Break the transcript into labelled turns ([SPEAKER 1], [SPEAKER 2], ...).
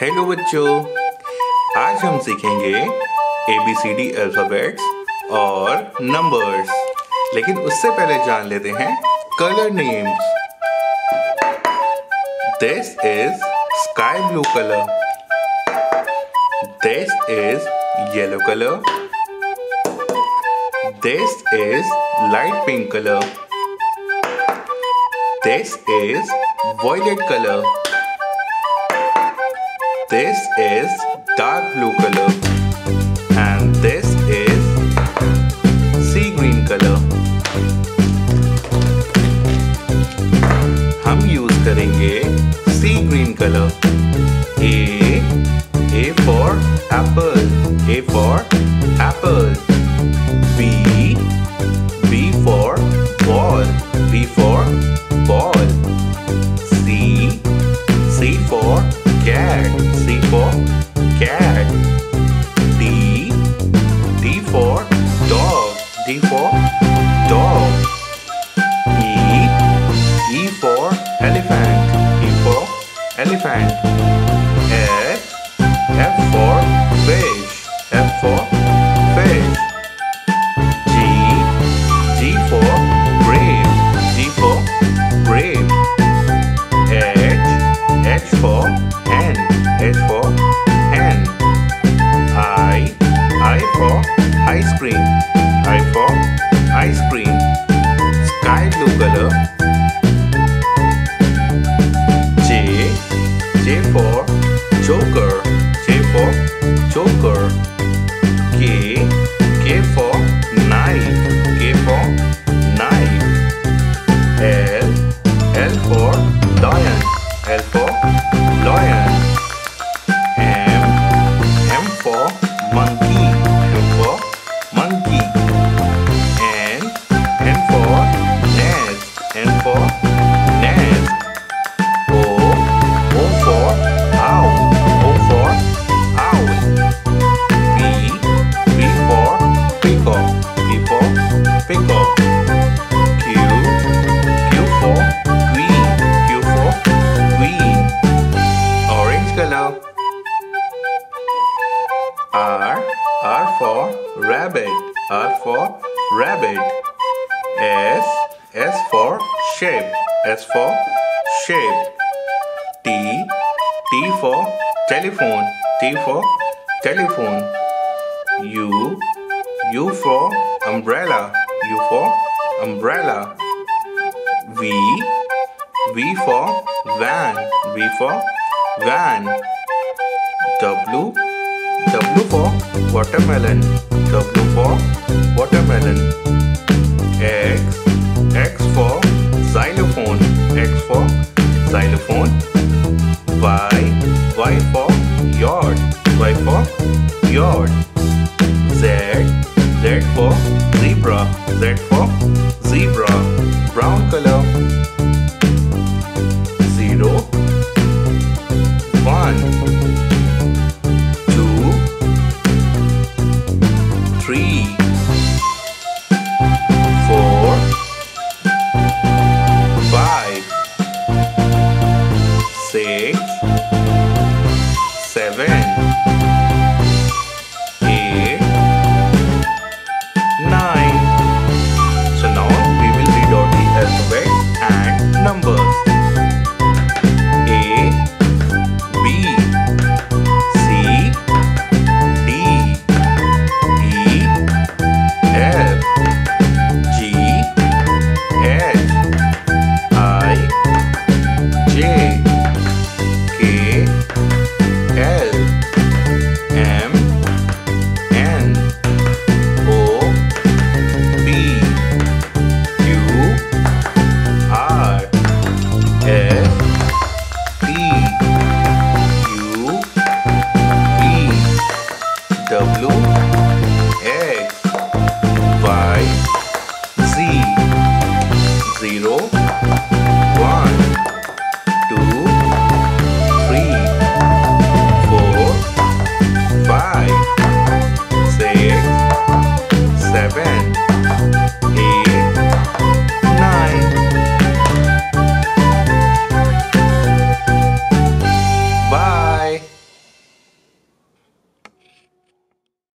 [SPEAKER 1] Hello बच्चों। आज हम सीखेंगे A B C D alphabets और नंबर्स लेकिन उससे पहले जान लेते हैं colour names this is sky blue colour this is yellow colour this is light pink colour this is violet color. this is dark blue color and this is sea green color हम use करेंगे सी green colour A A for Apple A for Apple B D for dog E E for elephant E for elephant F F for fish F for fish G G for grape G for grape H H for hen H for hen I I for ice cream joker R R for rabbit R for rabbit. S S for shape S for shape. T T for telephone T for telephone. U U for umbrella U for umbrella. V V for van V for van watermelon W for watermelon. X X for xylophone. X for xylophone. Y Y for yard. Y for yard. Z Z for zebra. Z for